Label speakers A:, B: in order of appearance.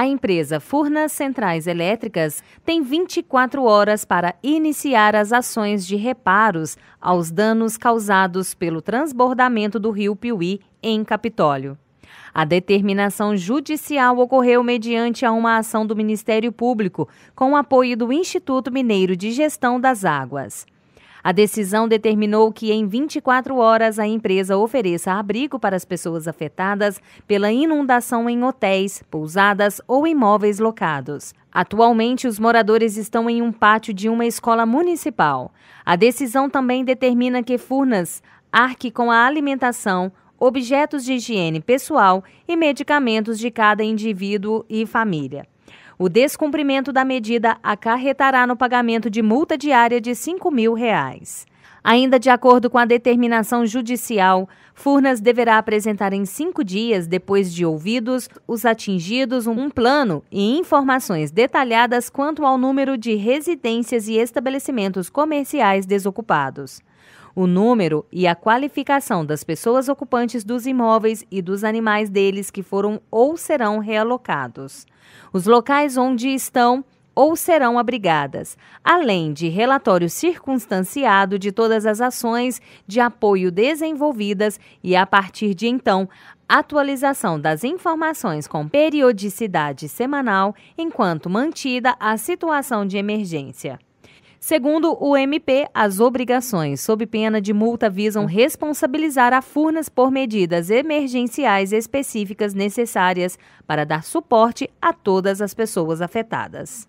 A: A empresa Furnas Centrais Elétricas tem 24 horas para iniciar as ações de reparos aos danos causados pelo transbordamento do rio Piuí em Capitólio. A determinação judicial ocorreu mediante a uma ação do Ministério Público, com apoio do Instituto Mineiro de Gestão das Águas. A decisão determinou que em 24 horas a empresa ofereça abrigo para as pessoas afetadas pela inundação em hotéis, pousadas ou imóveis locados. Atualmente, os moradores estão em um pátio de uma escola municipal. A decisão também determina que Furnas arque com a alimentação, objetos de higiene pessoal e medicamentos de cada indivíduo e família. O descumprimento da medida acarretará no pagamento de multa diária de 5 mil reais. Ainda de acordo com a determinação judicial, Furnas deverá apresentar em cinco dias, depois de ouvidos os atingidos, um plano e informações detalhadas quanto ao número de residências e estabelecimentos comerciais desocupados o número e a qualificação das pessoas ocupantes dos imóveis e dos animais deles que foram ou serão realocados, os locais onde estão ou serão abrigadas, além de relatório circunstanciado de todas as ações de apoio desenvolvidas e, a partir de então, atualização das informações com periodicidade semanal, enquanto mantida a situação de emergência. Segundo o MP, as obrigações sob pena de multa visam responsabilizar a Furnas por medidas emergenciais específicas necessárias para dar suporte a todas as pessoas afetadas.